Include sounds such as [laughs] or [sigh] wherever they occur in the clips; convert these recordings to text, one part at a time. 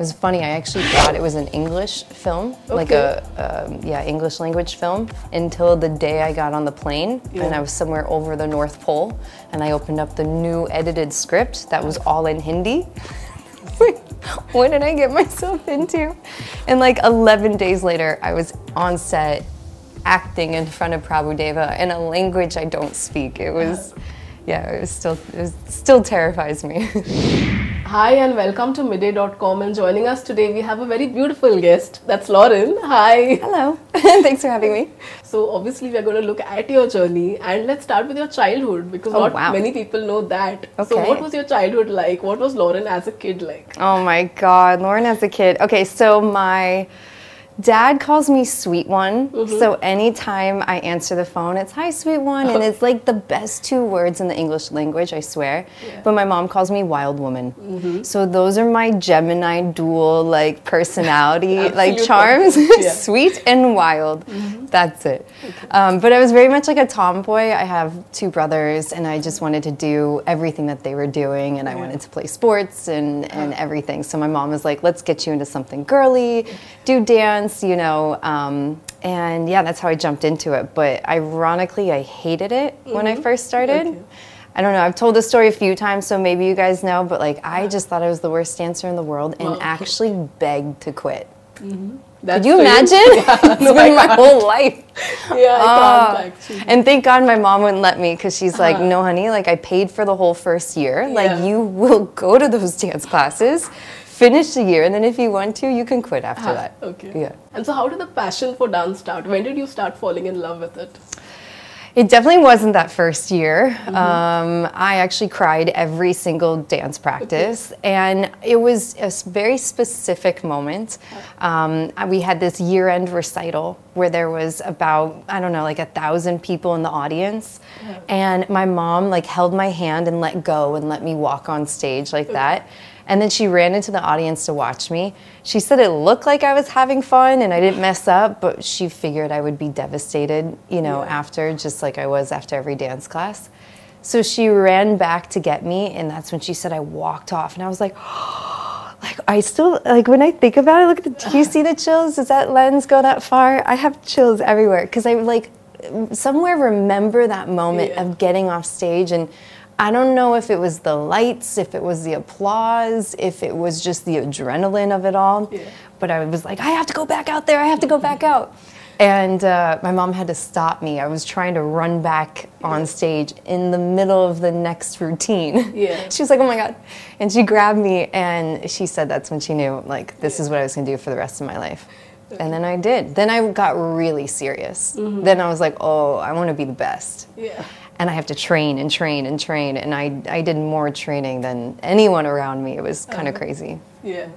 was funny. I actually thought it was an English film, like a um, yeah English language film, until the day I got on the plane and I was somewhere over the North Pole, and I opened up the new edited script that was all in Hindi. [laughs] what did I get myself into? And like 11 days later, I was on set acting in front of Prabhudeva in a language I don't speak. It was, yeah, it was still, it was, still terrifies me. [laughs] Hi and welcome to midday.com and joining us today we have a very beautiful guest. That's Lauren. Hi. Hello. [laughs] Thanks for having me. So obviously we are going to look at your journey and let's start with your childhood because Oh, not wow. many people know that. Okay. So what was your childhood like? What was Lauren as a kid like? Oh my God, Lauren as a kid. Okay, so my dad calls me sweet one. Mm-hmm. So anytime I answer the phone, it's hi, sweet one. And uh-huh. it's like the best two words in the English language, I swear. But my mom calls me wild woman. Mm-hmm. So those are my Gemini dual like personality, [laughs] like charms [laughs] yeah. [laughs] sweet and wild. Mm-hmm. That's it. Um, but I was very much like a tomboy. I have two brothers, and I just wanted to do everything that they were doing, and I wanted to play sports and, and uh-huh. everything. So my mom was like, let's get you into something girly, do dance, you know. Um, and yeah, that's how I jumped into it. But ironically, I hated it when I first started. Okay. I don't know. I've told this story a few times, so maybe you guys know. But like, I just thought I was the worst dancer in the world, and Wow. actually begged to quit. That's Could you imagine? [laughs] it's no, been my whole life. Yeah, Ah. And thank God my mom wouldn't let me because she's like, no, honey, like I paid for the whole first year. Like you will go to those dance classes, finish the year, and then if you want to, you can quit after that. Okay. Yeah. And so how did the passion for dance start? When did you start falling in love with it? It definitely wasn't that first year. Mm-hmm. Um, I actually cried every single dance practice, and it was a very specific moment. Um, we had this year-end recital where there was about I don't know, like a thousand people in the audience, and my mom like held my hand and let go and let me walk on stage like that. And then she ran into the audience to watch me. She said it looked like I was having fun and I didn't mess up, but she figured I would be devastated, you know, Yeah. after, just like I was after every dance class. So she ran back to get me, and that's when she said I walked off, and I was like, [gasps] like I still like when I think about it. Look at the. Do you see the chills? Does that lens go that far? I have chills everywhere because I like somewhere remember that moment Yeah. of getting off stage and. I don't know if it was the lights, if it was the applause, if it was just the adrenaline of it all. Yeah. But I was like, I have to go back out there. I have to go back out. And uh, my mom had to stop me. I was trying to run back on stage in the middle of the next routine. Yeah. [laughs] she was like, oh my God. And she grabbed me and she said that's when she knew, like, this is what I was going to do for the rest of my life. And then I did. Then I got really serious. Then I was like, oh, I want to be the best Yeah. And I have to train and train and train. And I, I did more training than anyone around me. It was kind of crazy. Yeah.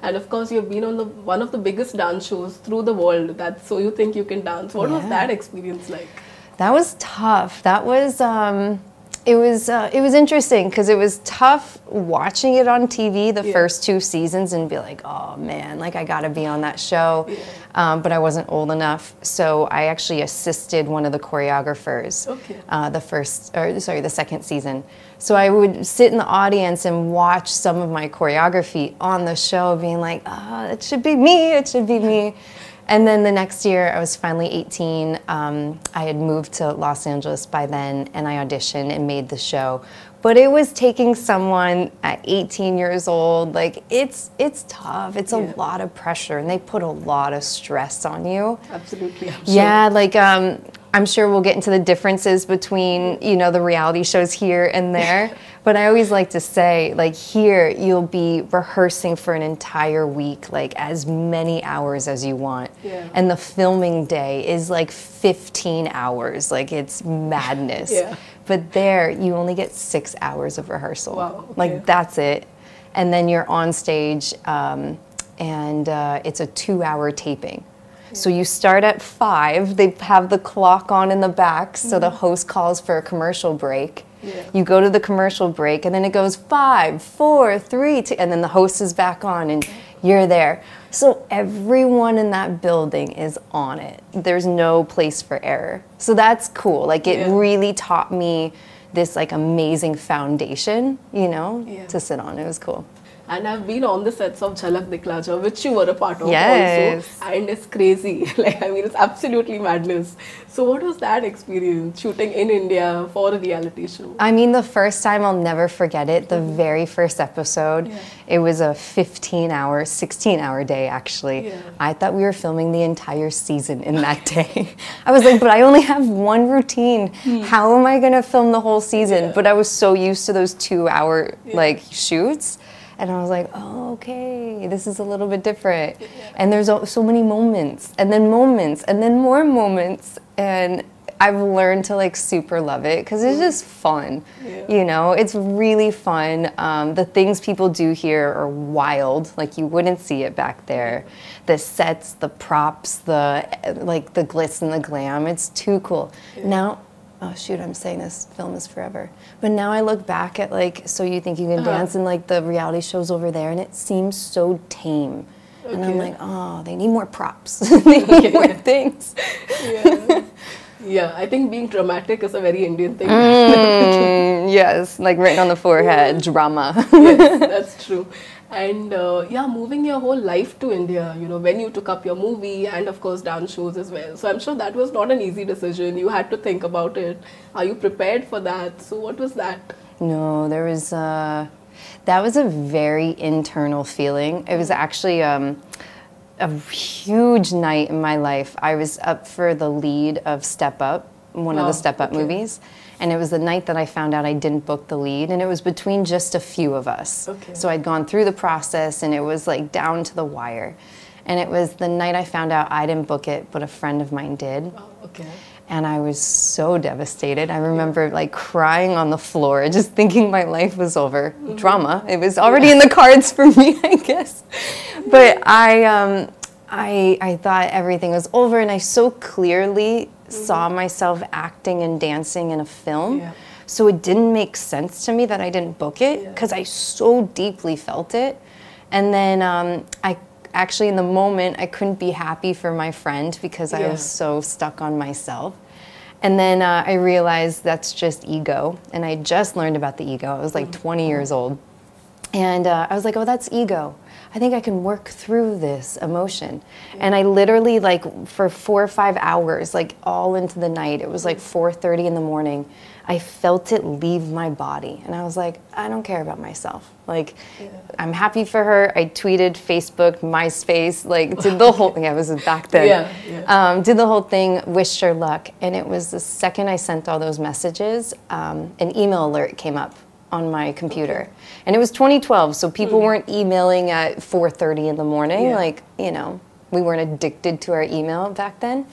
And of course, you've been on the one of the biggest dance shows through the world. That's so you think you can dance. What was that experience like? That was tough. That was, um, it was, uh, it was interesting because it was tough watching it on TV the Yeah. first two seasons and be like, oh man, like I got to be on that show. Um, but I wasn't old enough, so I actually assisted one of the choreographers. Okay. uh, the first, or sorry, the second season. So I would sit in the audience and watch some of my choreography on the show, being like, oh, it should be me, it should be me. And then the next year, I was finally 18. Um, I had moved to Los Angeles by then, and I auditioned and made the show. But it was taking someone at 18 years old. Like it's it's tough. It's Yeah. a lot of pressure, and they put a lot of stress on you. Absolutely. I'm. Yeah, like um, I'm sure we'll get into the differences between you know the reality shows here and there. [laughs] but I always like to say, like here, you'll be rehearsing for an entire week, like as many hours as you want, Yeah. and the filming day is like 15 hours. Like it's madness. Yeah. But there, you only get six hours of rehearsal. Wow, okay. Like that's it, and then you're on stage, um, and uh, it's a two-hour taping. So you start at five. They have the clock on in the back, so the mm-hmm. host calls for a commercial break. Yeah. You go to the commercial break, and then it goes five, four, three, two, and then the host is back on, and you're there. So everyone in that building is on it. There's no place for error. So that's cool. Like it Yeah. really taught me this like amazing foundation, you know, Yeah. to sit on. It was cool. And I've been on the sets of Jhalak Dikhla Ja, which you were a part of Yes. also, and it's crazy. [laughs] like I mean, it's absolutely madness. So what was that experience shooting in India for a reality show? I mean, the first time I'll never forget it. The very first episode, Yeah. it was a 15 hour, 16 hour day actually. Yeah. I thought we were filming the entire season in that [laughs] day. I was like, but I only have one routine. How am I going to film the whole season? Hmm. Yeah. But I was so used to those two hour like shoots. And I was like, oh, okay, this is a little bit different. And there's so many moments, and then moments, and then more moments. And I've learned to like super love it because it's just fun. Yeah. You know, it's really fun. Um, the things people do here are wild. Like you wouldn't see it back there. The sets, the props, the like the glitz and the glam. It's too cool. Now, oh shoot, I'm saying this film is forever. But now I look back at like, so you think you can Uh-huh. dance in like the reality shows over there, and it seems so tame. And I'm like, oh, they need more props. [laughs] they need [laughs] more things. yeah. yeah, I think being dramatic is a very Indian thing. Mm, [laughs] yes, like right on the forehead, drama. yes, that's true. And uh, yeah, moving your whole life to India, you know, when you took up your movie and of course dance shows as well. So I'm sure that was not an easy decision. You had to think about it. Are you prepared for that? So what was that? No, there was uh, that was a very internal feeling. It was actually um, a huge night in my life. I was up for the lead of Step Up, one of Oh, the Step Up okay. movies, and it was the night that I found out I didn't book the lead, and it was between just a few of us. Okay. So I'd gone through the process, and it was like down to the wire. And it was the night I found out I didn't book it, but a friend of mine did Oh, okay. and I was so devastated. I remember like crying on the floor, just thinking my life was over. Drama. It was already in the cards for me, [laughs] I guess. But I, um, I, I thought everything was over, and I so clearly saw myself acting and dancing in a film. Yeah. So it didn't make sense to me that I didn't book it Yeah. because I so deeply felt it. And then um, I actually, in the moment, I couldn't be happy for my friend because I was so stuck on myself. And then uh, I realized that's just ego. And I just learned about the ego. I was like 20 years old. And uh, I was like, oh, that's ego. I think I can work through this emotion. And I literally, like, for four or five hours, like all into the night, it was like 4.30 in the morning, I felt it leave my body. And I was like, I don't care about myself. Like, I'm happy for her. I tweeted, Facebook, MySpace, like, did the whole, yeah, I was back then. Yeah, yeah. Um, did the whole thing, wished her luck. And it was the second I sent all those messages, um, an email alert came up on my computer. And it was 2012, so people hmm. weren't emailing at 4:30 in the morning. Yeah. Like, you know, we weren't addicted to our email back then.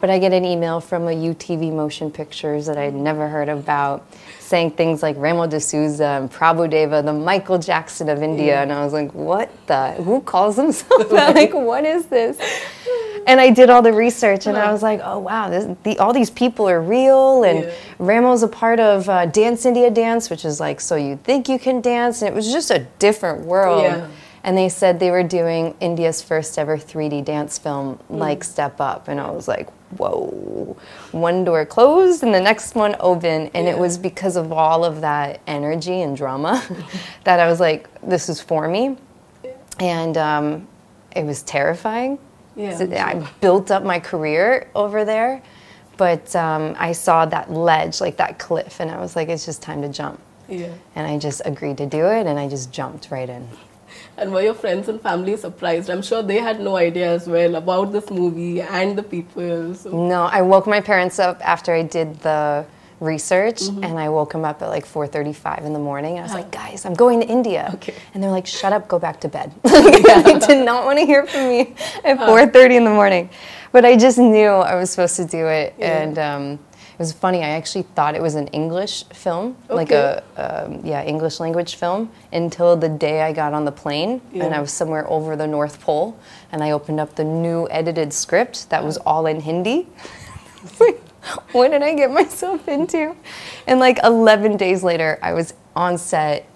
But I get an email from a UTV Motion Pictures that I'd never heard about, saying things like Remo D'Souza and Prabhu Deva, the Michael Jackson of India, and I was like, "What the? Who calls himself [laughs] that? Like, what is this?" [laughs] And I did all the research, and I was like, "Oh wow, this, the, all these people are real." And Yeah. Remo's a part of uh, Dance India Dance, which is like, so you think you can dance, and it was just a different world. Yeah. And they said they were doing India's first ever 3D dance film, Mm. like Step Up. And I was like, whoa. One door closed and the next one open. And it was because of all of that energy and drama [laughs] that I was like, this is for me. And um, it was terrifying. Yeah, So. I built up my career over there. But um, I saw that ledge, like that cliff, and I was like, it's just time to jump. Yeah. And I just agreed to do it, and I just jumped right in. And were your friends and family surprised? I'm sure they had no idea as well about this movie and the people. So No, I woke my parents up after I did the research, Mm-hmm. and I woke him up at like 4:35 in the morning. I was like, "Guys, I'm going to India," Okay. and they're like, "Shut up, go back to bed." [laughs] [laughs] they did not want to hear from me at 4:30 in the morning, but I just knew I was supposed to do it, Yeah. and um, it was funny. I actually thought it was an English film, like a um, yeah English language film, until the day I got on the plane and I was somewhere over the North Pole, and I opened up the new edited script that was all in Hindi. [laughs] Like, [laughs] what did I get myself into? And like 11 days later, I was on set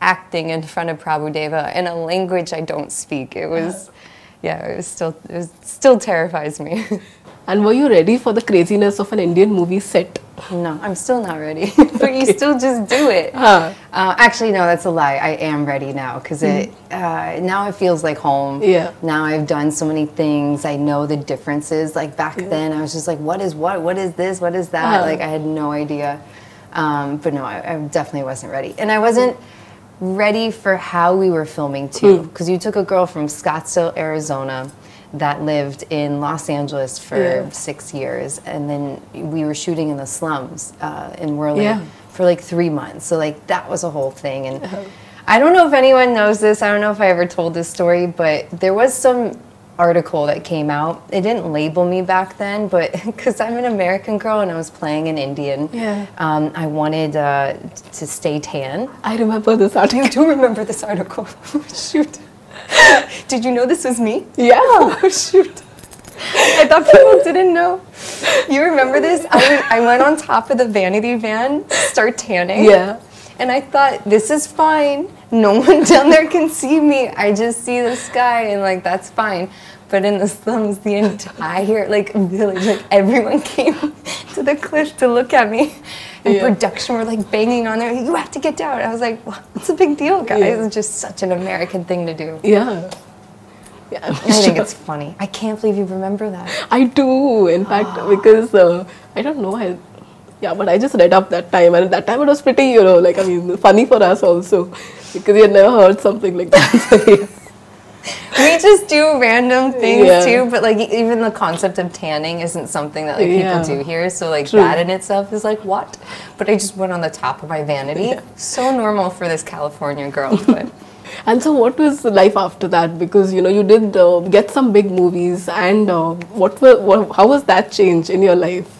acting in front of Prabhu Deva in a language I don't speak. It was, [laughs] yeah, it was still, it was, still terrifies me. [laughs] And were you ready for the craziness of an Indian movie set? No, I'm still not ready. [laughs] [laughs] but you still just do it. Huh. Uh, actually, no, that's a lie. I am ready now because it uh, now it feels like home. Yeah. Now I've done so many things. I know the differences. Like back then, I was just like, "What is what? What is this? What is that?" Uh-huh. Like I had no idea. Um, but no, I, I definitely wasn't ready, and I wasn't ready for how we were filming too. Because you took a girl from Scottsdale, Arizona. That lived in Los Angeles for Yeah. six years, and then we were shooting in the slums uh, in Worli Yeah. for like three months. So like that was a whole thing. And I don't know if anyone knows this. I don't know if I ever told this story, but there was some article that came out. It didn't label me back then, but [laughs] because I'm an American girl and I was playing an Indian, Yeah. um, I wanted uh, to stay tan. I remember this [laughs] article. You do remember this article? [laughs] Shoot. [laughs] Did you know this was me? Yeah. [laughs] Oh, shoot. I thought people didn't know. You remember this? I, I went on top of the vanity van, start tanning. Yeah. And I thought, this is fine. No one [laughs] down there can see me. I just see the sky, and like, that's fine. But in the slums, the entire like village, like everyone [laughs] came to the cliff to look at me. And Yeah. production were like banging on there. You have to get down. I was like, what's the big deal, guys? Yeah. It's just such an American thing to do. Yeah. Yeah. [laughs] I think it's funny. I can't believe you remember that. I do, in fact, because uh, I don't know. I, yeah, but I just read up that time, and at that time it was pretty, you know, like I mean, funny for us also, because you had never heard something like that. [laughs] We just do random things Yeah. too, but like even the concept of tanning isn't something that like Yeah. people do here. So like True. that in itself is like what? But I just went on the top of my vanity. So normal for this California girl, but [laughs] And so, what was life after that? Because you know, you did uh, get some big movies, and uh, what were what, how was that change in your life?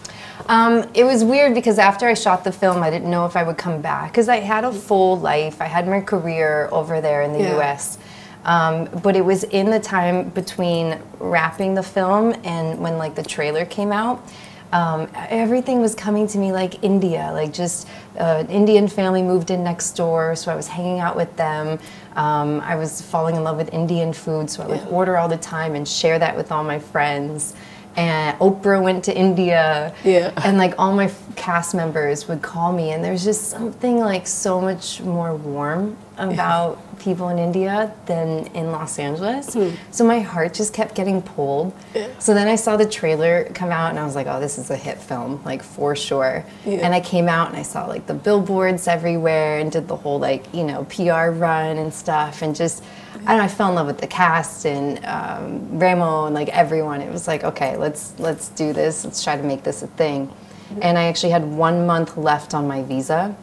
Um, it was weird because after I shot the film, I didn't know if I would come back because I had a full life. I had my career over there in the Yeah. U.S. Um, but it was in the time between wrapping the film and when like the trailer came out. Um, everything was coming to me like India, like just uh, an Indian family moved in next door, so I was hanging out with them. Um, I was falling in love with Indian food, so I would order all the time and share that with all my friends. And Oprah went to India, Yeah. and like all my cast members would call me, and there's just something like so much more warm about people in India than in Los Angeles. Hmm. So my heart just kept getting pulled. So then I saw the trailer come out, and I was like, oh, this is a hit film, like for sure. Yeah. And I came out and I saw like the billboards everywhere, and did the whole like you know PR run and stuff, and just. I don't know, I fell in love with the cast and um, Remo and like everyone. It was like, okay, let's let's do this. Let's try to make this a thing. And I actually had one month left on my visa.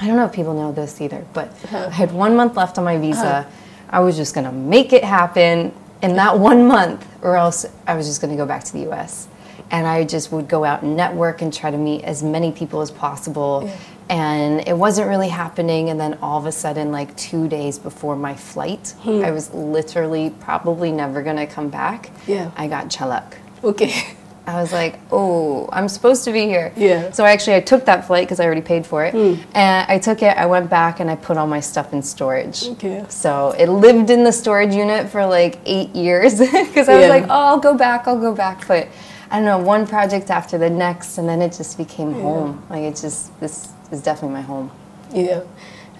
I don't know if people know this either, but I had one month left on my visa. I was just gonna make it happen in that one month, or else I was just gonna go back to the U.S. And I just would go out and network and try to meet as many people as possible. And it wasn't really happening. And then all of a sudden, like two days before my flight, hmm. I was literally probably never gonna come back. Yeah. I got Jhalak. Okay. [laughs] I was like, oh, I'm supposed to be here. Yeah. So I actually, I took that flight because I already paid for it, hmm. and I took it. I went back and I put all my stuff in storage. Okay. So it lived in the storage unit for like eight years [laughs] because I was Yeah. like, oh, I'll go back, I'll go back. But I don't know, one project after the next, and then it just became home. Like it just this is definitely my home. Yeah.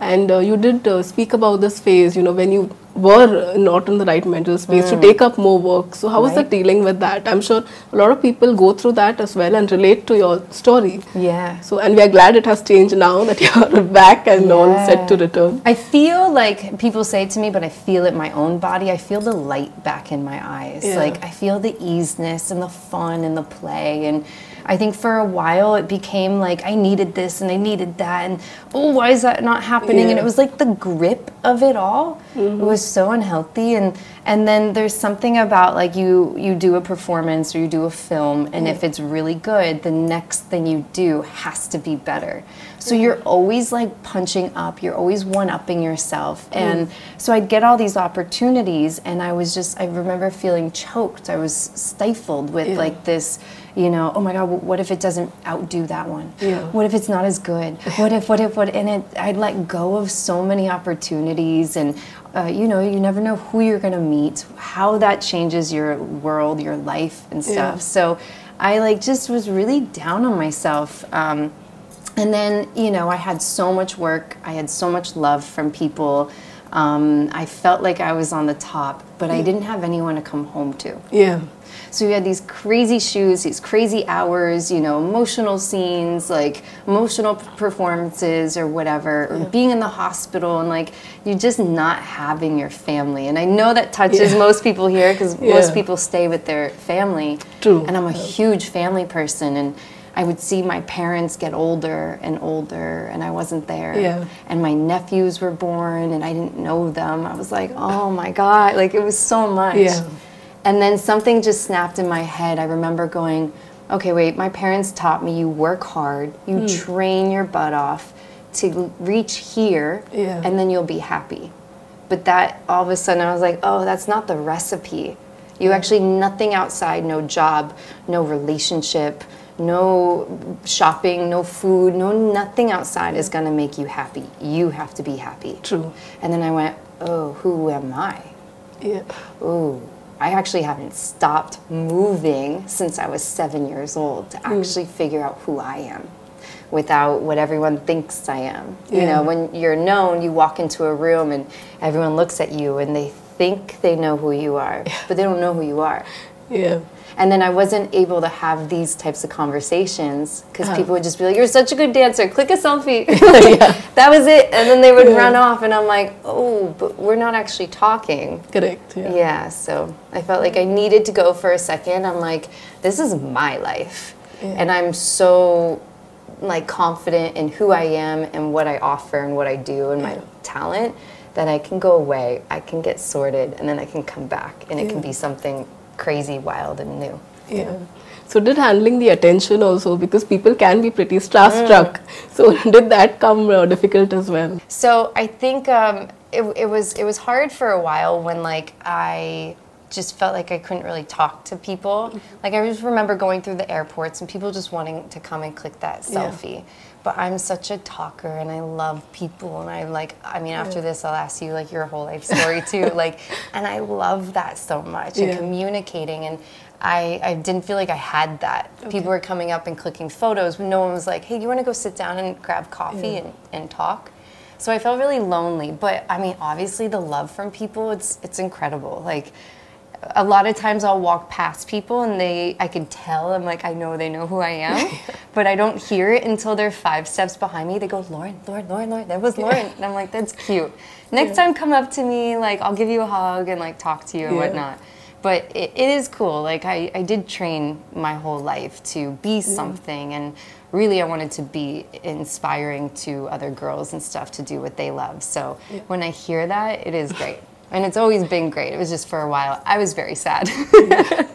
And uh, you did uh, speak about this phase, you know, when you were uh, not in the right mental space to take up more work. So, how was Right. that dealing with that? I'm sure a lot of people go through that as well and relate to your story. Yeah. So, and we are glad it has changed now that [laughs] you're back and on set to return. I feel like people say to me, but I feel it in my own body. I feel the light back in my eyes. Yeah. Like I feel the easiness and the fun and the play. And I think for a while it became like I needed this and I needed that. And oh, why is that not happening? And it was like the grip of it all. It was so unhealthy. And and then there's something about like you you do a performance or you do a film, and if it's really good, the next thing you do has to be better. So you're always like punching up, you're always one upping yourself. Mm. And so I'd get all these opportunities, and I was just, I remember feeling choked. I was stifled with Yeah. like this, you know, oh my God, what if it doesn't outdo that one? Yeah. What if it's not as good? [laughs] What if, what if, what? And it, I'd let go of so many opportunities, and uh, you know, you never know who you're gonna meet, how that changes your world, your life, and stuff. Yeah. So I like just was really down on myself. Um, and then, you know, I had so much work, I had so much love from people. Um, I felt like I was on the top, but I didn't have anyone to come home to. Yeah. So we had these crazy shoes, these crazy hours, you know, emotional scenes, like emotional performances or whatever, or being in the hospital and like you're just not having your family. And I know that touches Yeah. most people here because [laughs] Yeah. most people stay with their family. True. And I'm a huge family person and I would see my parents get older and older and I wasn't there. Yeah. And my nephews were born and I didn't know them. I was like, oh my God, like it was so much. Yeah. And then something just snapped in my head. I remember going, okay, wait, my parents taught me you work hard, you Hmm. train your butt off to reach here, Yeah. and then you'll be happy. But that all of a sudden I was like, oh, that's not the recipe. You actually, nothing outside, no job, no relationship, no shopping, no food, no nothing outside is gonna make you happy. You have to be happy. True. And then I went, oh, who am I? Yeah. Ooh, I actually haven't stopped moving since I was seven years old to hmm. actually figure out who I am without what everyone thinks I am. You know, when you're known, you walk into a room and everyone looks at you and they think they know who you are, but they don't know who you are. Yeah. And then I wasn't able to have these types of conversations because Uh-huh. people would just be like, "You're such a good dancer. Click a selfie." [laughs] [laughs] That was it, and then they would Yeah. run off, and I'm like, "Oh, but we're not actually talking." Correct. Yeah. Yeah, so I felt like I needed to go for a second. I'm like, this is my life. Yeah. And I'm so like confident in who I am and what I offer and what I do and my Yeah. talent that I can go away, I can get sorted and then I can come back and it can be something crazy, wild and new. Yeah. So did handling the attention also because people can be pretty starstruck. [laughs] So [laughs] did that come uh, difficult as well? So I think um, it, it was it was hard for a while when like I just felt like I couldn't really talk to people. Like I just remember going through the airports and people just wanting to come and click that Yeah. But I'm such a talker and I love people and I'm like I mean after this I'll ask you like your whole life story too [laughs] like and I love that so much and communicating and I, I didn't feel like I had that. People were coming up and clicking photos, but no one was like, hey, you want to go sit down and grab coffee Yeah. and, and talk? So I felt really lonely. But I mean, obviously, the love from people, it's, it's incredible. Like, a lot of times I'll walk past people and they, I can tell, I'm like, I know they know who I am, [laughs] but I don't hear it until they're five steps behind me. They go, Lauren, Lauren, Lauren, Lauren, that was Lauren. And I'm like, that's [laughs] cute. Next time, come up to me, like, I'll give you a hug and like talk to you and Yeah. whatnot but it, it is cool. Like I, I did train my whole life to be something, and really I wanted to be inspiring to other girls and stuff to do what they love. So when I hear that, it is great, and it's always been great. It was just for a while. I was very sad. [laughs]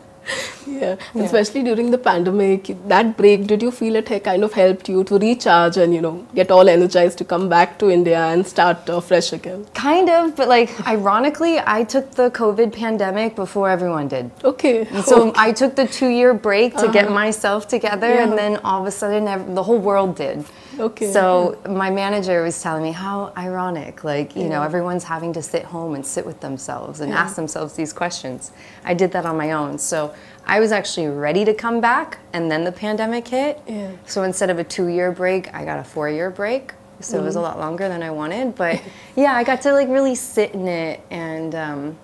Yeah. And Especially during the pandemic, that break, did you feel it kind of helped you to recharge and, you know, get all energized to come back to India and start uh, fresh again? kind of, but like ironically, I took the COVID pandemic before everyone did. Okay. So I took the two year break to get myself together, Uh-huh. Yeah. and then all of a sudden, the whole world did. Okay. So my manager was telling me how ironic, like, you know, everyone's having to sit home and sit with themselves and ask themselves these questions. I did that on my own. So I was actually ready to come back, and then the pandemic hit. Yeah. So instead of a two year break, I got a four year break. So it was Mm. a lot longer than I wanted. But [laughs] yeah, I got to like really sit in it and, um,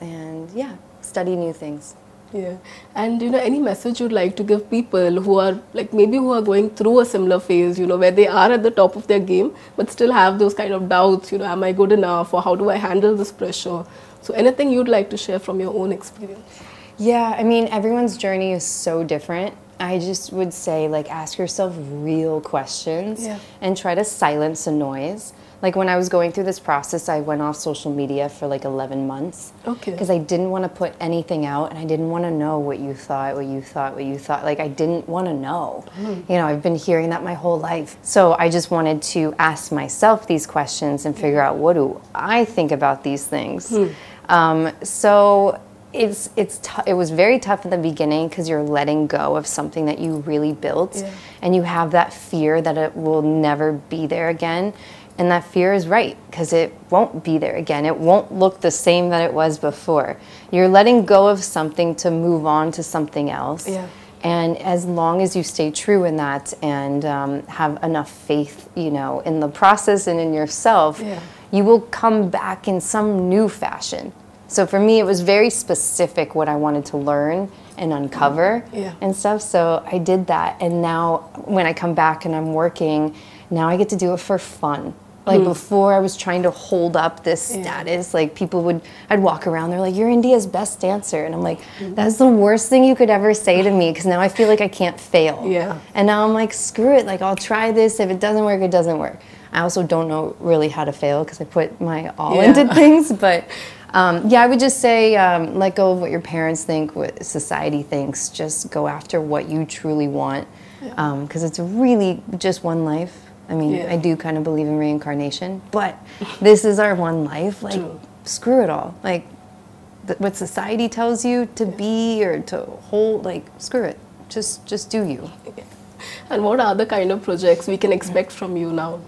and yeah, study new things. Yeah. And you know, any message you'd like to give people who are like maybe who are going through a similar phase, you know, where they are at the top of their game but still have those kind of doubts, you know, am I good enough or how do I handle this pressure? So anything you'd like to share from your own experience? Yeah, I mean, everyone's journey is so different. I just would say, like, ask yourself real questions Yeah. and try to silence the noise. Like when I was going through this process, I went off social media for like 11 months. Okay. Because I didn't want to put anything out and I didn't want to know what you thought, what you thought, what you thought. Like I didn't want to know. You know, I've been hearing that my whole life. So I just wanted to ask myself these questions and figure out what do I think about these things. Um, so it's it's t- it was very tough in the beginning because you're letting go of something that you really built Yeah. and you have that fear that it will never be there again and that fear is right because it won't be there again it won't look the same that it was before you're letting go of something to move on to something else Yeah. and as long as you stay true in that and um, have enough faith you know in the process and in yourself Yeah. you will come back in some new fashion so for me it was very specific what i wanted to learn and uncover mm-hmm. Yeah. and stuff. So I did that, and now when I come back and I'm working, now I get to do it for fun. Like mm-hmm. before, I was trying to hold up this. Yeah. status. Like people would, I'd walk around, they're like, "You're India's best dancer," and I'm like, mm-hmm. "That's the worst thing you could ever say to me," because now I feel like I can't fail. Yeah. And now I'm like, screw it. Like I'll try this. If it doesn't work, it doesn't work. I also don't know really how to fail because I put my all Yeah. into [laughs] things, but. Um, yeah, I would just say um, let go of what your parents think, what society thinks. Just go after what you truly want, because it's really just one life. I mean, Yeah. I do kind of believe in reincarnation, but this is our one life. Like, True. screw it all. Like, what society tells you to be or to hold, like, screw it. Just, just do you. [laughs] And what are the kind of projects we can expect from you now?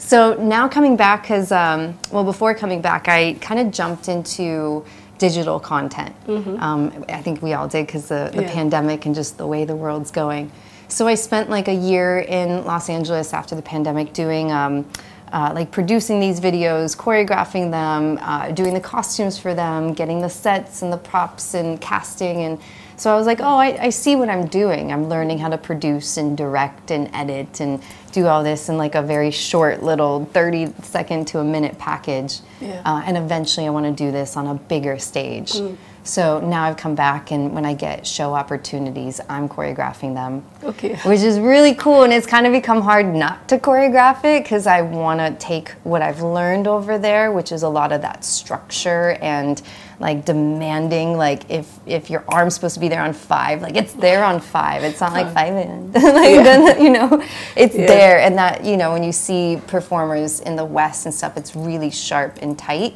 So now coming back, because um, well, before coming back, I kind of jumped into digital content. Um, I think we all did because the, the Yeah. pandemic and just the way the world's going. So I spent like a year in Los Angeles after the pandemic doing. Um, uh, like producing these videos, choreographing them, uh, doing the costumes for them, getting the sets and the props and casting. And so I was like, oh, I, I see what I'm doing. I'm learning how to produce and direct and edit and do all this in like a very short little 30 second to a minute package. Yeah. Uh, and eventually I want to do this on a bigger stage. So now I've come back, and when I get show opportunities, I'm choreographing them Okay. [laughs] which is really cool and it's kind of become hard not to choreograph it because i want to take what i've learned over there which is a lot of that structure and like demanding like if if your arm's supposed to be there on five like it's there on five it's not like five and [laughs] like then you know it's Yeah. there and that you know when you see performers in the west and stuff it's really sharp and tight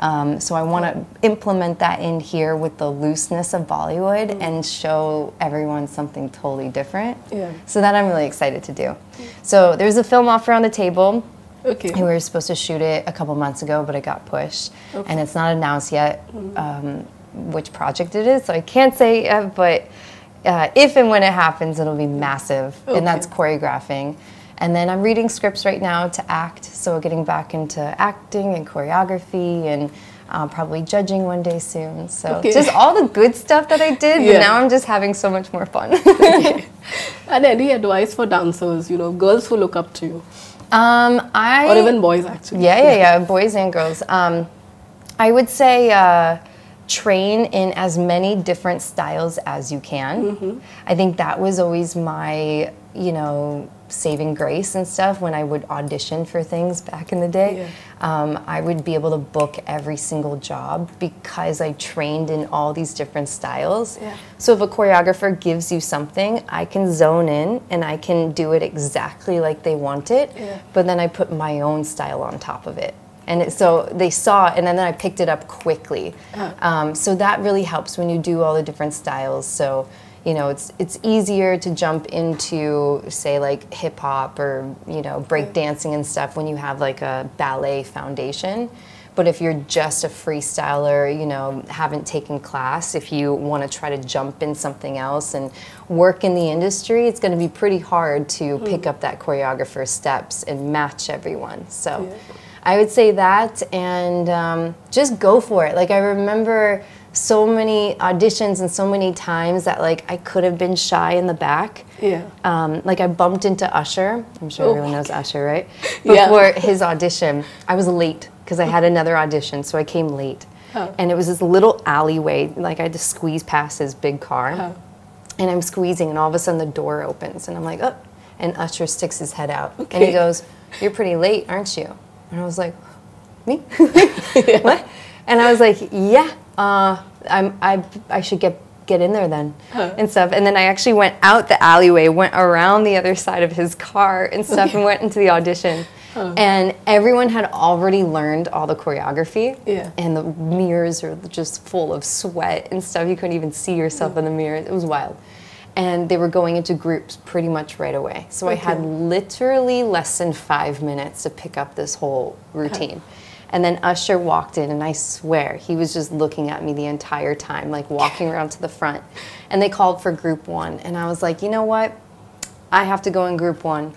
um, so I want to implement that in here with the looseness of Bollywood and show everyone something totally different. Yeah. So that I'm really excited to do. So there's a film offer on the table. Okay. And we were supposed to shoot it a couple months ago, but it got pushed, and it's not announced yet um, which project it is. So I can't say, yet, but uh, if and when it happens, it'll be massive, Okay. and that's choreographing. And then I'm reading scripts right now to act, so getting back into acting and choreography and uh, probably judging one day soon. So Okay. just all the good stuff that I did, Yeah. but now I'm just having so much more fun. [laughs] [laughs] And any advice for dancers, you know, girls who look up to you, um, I or even boys actually? Yeah, yeah, yeah. Boys and girls. Um, I would say uh, train in as many different styles as you can. I think that was always my, you know, saving grace and stuff when I would audition for things back in the day. Um, I would be able to book every single job because I trained in all these different styles. Yeah. So if a choreographer gives you something, I can zone in and I can do it exactly like they want it, Yeah. but then I put my own style on top of it. And it, so they saw it, and then I picked it up quickly. Um, so that really helps when you do all the different styles. So, you know, it's it's easier to jump into, say, like hip hop or you know break dancing and stuff when you have like a ballet foundation. But if you're just a freestyler, you know, haven't taken class, if you want to try to jump in something else and work in the industry, it's going to be pretty hard to pick up that choreographer's steps and match everyone. So I would say that and um, just go for it. Like, I remember so many auditions and so many times that, like, I could have been shy in the back. Yeah. Um, like I bumped into Usher. I'm sure Oh, everyone knows Usher, right? [laughs] Yeah. Before his audition, I was late because I had another audition, so I came late. Oh. And it was this little alleyway, like I had to squeeze past his big car. Oh. And I'm squeezing, and all of a sudden the door opens, and I'm like, oh. And Usher sticks his head out, and he goes, "You're pretty late, aren't you?" And I was like, me? [laughs] [laughs] What? And I was like, yeah, uh, I'm, I, I should get get in there then Huh. and stuff. And then I actually went out the alleyway, went around the other side of his car and stuff, and went into the audition. And everyone had already learned all the choreography. Yeah. And the mirrors are just full of sweat and stuff. You couldn't even see yourself in the mirror. It was wild. And they were going into groups pretty much right away. So I had literally less than five minutes to pick up this whole routine. And then Usher walked in, and I swear he was just looking at me the entire time, like walking around to the front. And they called for group one. And I was like, you know what? I have to go in group one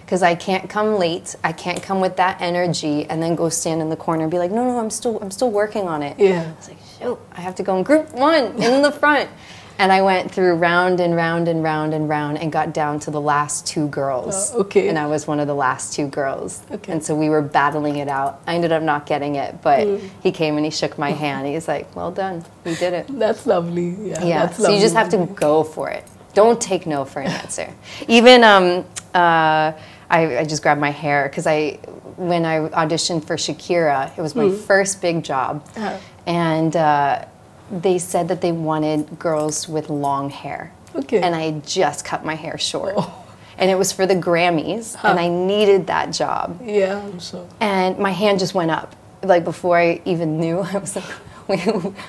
because I can't come late. I can't come with that energy and then go stand in the corner and be like, no, no, I'm still, I'm still working on it. Yeah. I was like, shoot, I have to go in group one in the front. And I went through round and round and round and round and got down to the last two girls. Uh, okay. And I was one of the last two girls. Okay. And so we were battling it out. I ended up not getting it, but Mm. he came and he shook my [laughs] hand. He's like, well done. You did it. That's lovely. Yeah. Yeah. So you just have to go for it. Don't take no for an answer. Even um, uh, I, I just grabbed my hair because I, when I auditioned for Shakira, it was my first big job, Hmm. Uh-huh. and uh, they said that they wanted girls with long hair. Okay. And I had just cut my hair short. Oh. And it was for the Grammys, and I needed that job Yeah, I'm sure. and my hand just went up like before i even knew [laughs] i was like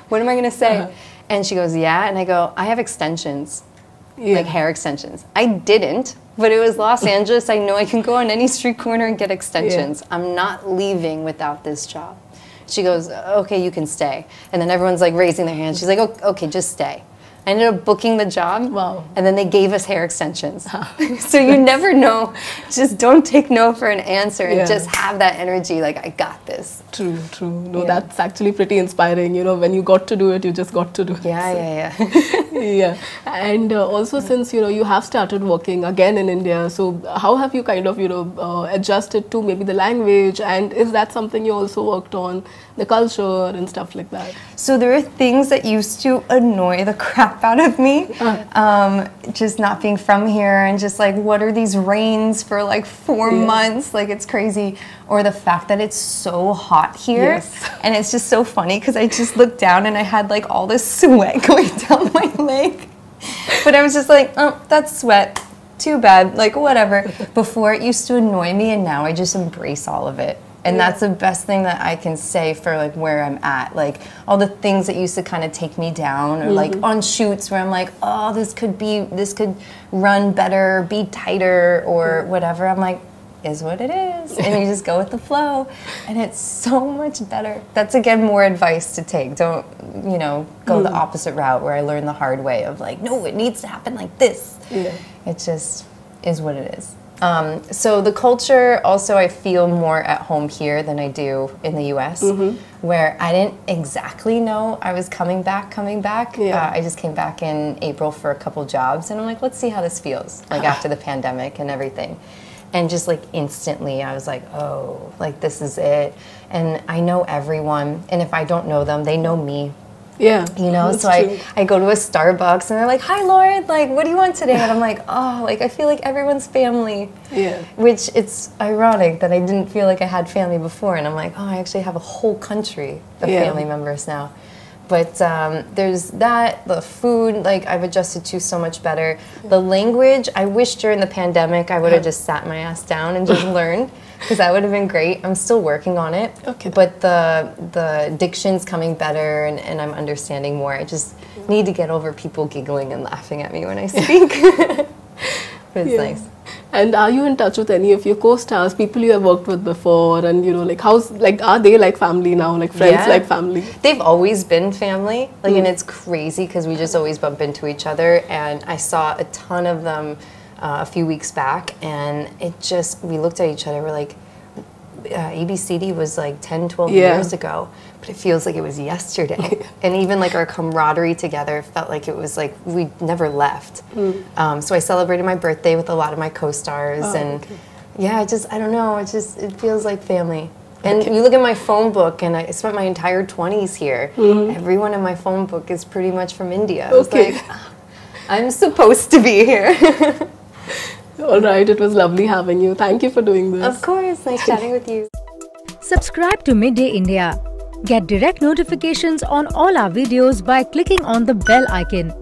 what am i going to say Uh-huh. and she goes yeah and i go i have extensions Yeah. like hair extensions i didn't but it was los [laughs] angeles i know i can go on any street corner and get extensions i'm not leaving without this job she goes okay you can stay. And then everyone's like raising their hands. She's like "Oh, okay just stay I ended up booking the job. Wow. And then they gave us hair extensions. [laughs] so you never know. Just don't take no for an answer and Yeah. just have that energy like, I got this. True, true. No, Yeah. that's actually pretty inspiring. You know, when you got to do it, you just got to do it. Yeah, yeah, yeah. [laughs] yeah and uh, also since you know you have started working again in india so how have you kind of you know uh, adjusted to maybe the language and is that something you also worked on the culture and stuff like that So there are things that used to annoy the [laughs] crap out of me. Um, just not being from here and just like, what are these rains for like four Yeah. months? Like it's crazy. Or the fact that it's so hot here. Yes. [laughs] And it's just so funny because I just looked down and I had like all this [laughs] sweat going down my leg. But I was just like, oh, that's sweat. Too bad. Like, whatever. Before it used to annoy me, and now I just embrace all of it. And that's the best thing that I can say for like where I'm at. Like all the things that used to kind of take me down, or like mm-hmm. on shoots where I'm like, oh, this could be, this could run better, be tighter, or whatever. I'm like, is what it is, and you just go with the flow, and it's so much better. That's again more advice to take. Don't you know go the mm. opposite route where I learned the hard way of like, no, it needs to happen like this. Yeah. It just is what it is. Um, so the culture also I feel more at home here than I do in the U.S. Where I didn't exactly know I was coming back, coming back. Yeah. Uh, I just came back in April for a couple jobs, and I'm like, let's see how this feels, like [sighs] after the pandemic and everything. And just like instantly, I was like, oh, like this is it. And I know everyone, and if I don't know them, they know me. Yeah You know, so true. I, I go to a Starbucks and they're like, "Hi, Lauren. Like, what do you want today?" And I'm like, "Oh, like I feel like everyone's family." Yeah. Which it's ironic that I didn't feel like I had family before, and I'm like, "Oh, I actually have a whole country of Yeah. family members now." But um, there's that, the food, like I've adjusted to so much better. The language, I wish during the pandemic I would have [laughs] just sat my ass down and just learned, because that would have been great. I'm still working on it. Okay. But the the diction's coming better and, and I'm understanding more. I just need to get over people giggling and laughing at me when I speak. [laughs] but it's Yeah. nice. and are you in touch with any of your co-stars people you have worked with before and you know like how's like are they like family now like friends Yeah. like family They've always been family, like, and mm. it's crazy because we just always bump into each other. And I saw a ton of them uh, a few weeks back, and it just we looked at each other. We're like, uh, ABCD was like 10, 12 Yeah. years ago, but it feels like it was yesterday. [laughs] and even like our camaraderie together felt like it was like we never left. Um, so I celebrated my birthday with a lot of my co-stars, Oh, and okay. yeah, it just I don't know. It just it feels like family. And you look at my phone book, and I spent my entire 20s here. Everyone in my phone book is pretty much from India. I Okay. like, "Ah, [laughs] I'm supposed to be here. [laughs] [laughs] All right, it was lovely having you. Thank you for doing this. Of course, nice [laughs] chatting with you. Subscribe to Midday India. Get direct notifications on all our videos by clicking on the bell icon.